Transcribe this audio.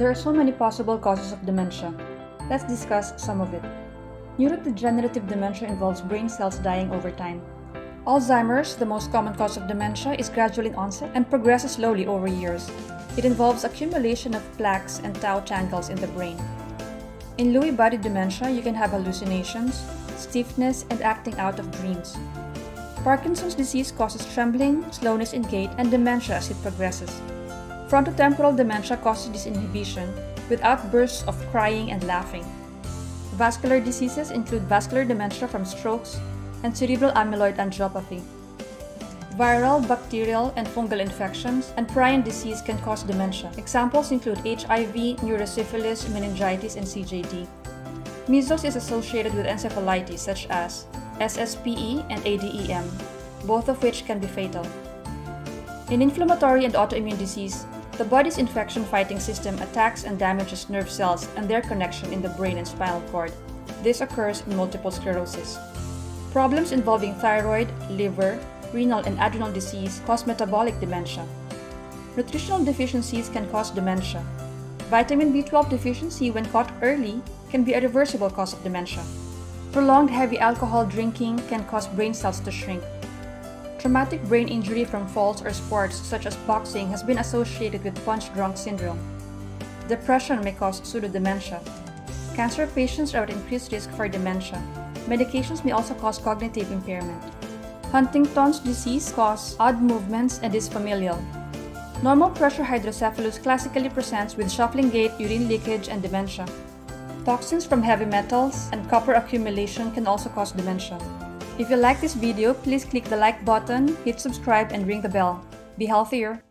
There are so many possible causes of dementia. Let's discuss some of it. Neurodegenerative dementia involves brain cells dying over time. Alzheimer's, the most common cause of dementia, is gradual in onset and progresses slowly over years. It involves accumulation of plaques and tau tangles in the brain. In Lewy body dementia, you can have hallucinations, stiffness, and acting out of dreams. Parkinson's disease causes trembling, slowness in gait, and dementia as it progresses. Frontotemporal dementia causes disinhibition with outbursts of crying and laughing. Vascular diseases include vascular dementia from strokes and cerebral amyloid angiopathy. Viral, bacterial, and fungal infections and prion disease can cause dementia. Examples include HIV, neurosyphilis, meningitis, and CJD. Measles is associated with encephalitis such as SSPE and ADEM, both of which can be fatal. In inflammatory and autoimmune disease, the body's infection fighting system attacks and damages nerve cells and their connection in the brain and spinal cord. This occurs in multiple sclerosis. Problems involving thyroid, liver, renal, and adrenal disease cause metabolic dementia. Nutritional deficiencies can cause dementia. Vitamin B12 deficiency, when caught early, can be a reversible cause of dementia. Prolonged heavy alcohol drinking can cause brain cells to shrink. Traumatic brain injury from falls or sports such as boxing has been associated with punch-drunk syndrome. Depression may cause pseudodementia. Cancer patients are at increased risk for dementia. Medications may also cause cognitive impairment. Huntington's disease causes odd movements and is familial. Normal pressure hydrocephalus classically presents with shuffling gait, urine leakage, and dementia. Toxins from heavy metals and copper accumulation can also cause dementia. If you like this video, please click the like button, hit subscribe, and ring the bell. Be healthier!